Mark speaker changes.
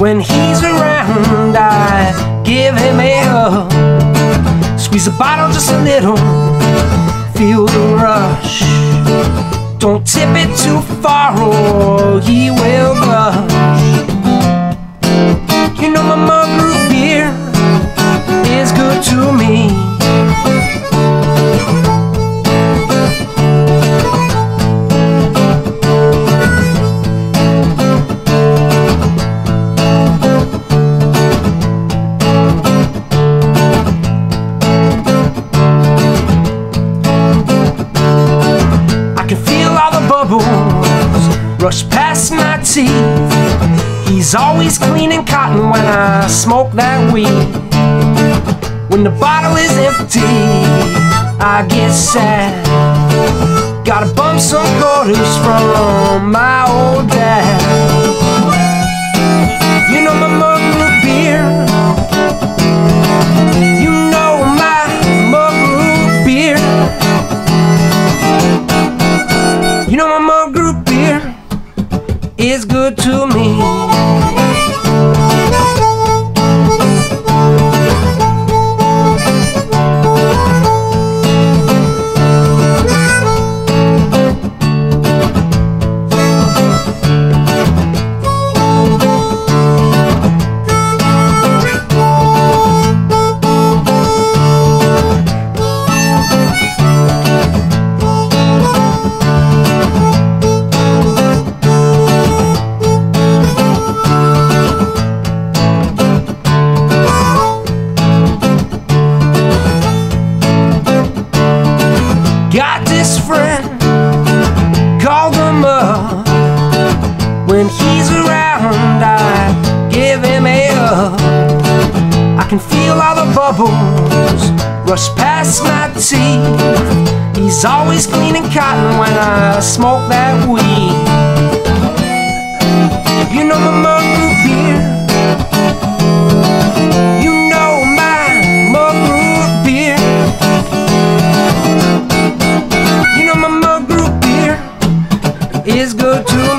Speaker 1: When he's around, I give him a hug. Squeeze the bottle just a little, feel the rush. Don't tip it too far or he will blush. Past my teeth. He's always cleaning cotton when I smoke that weed. When the bottle is empty, I get sad. Gotta bump some quarters from my old is good to me. This friend called him up. When he's around, I give him a hug. I can feel all the bubbles rush past my teeth. He's always cleaning cotton when I smoke that weed. is good to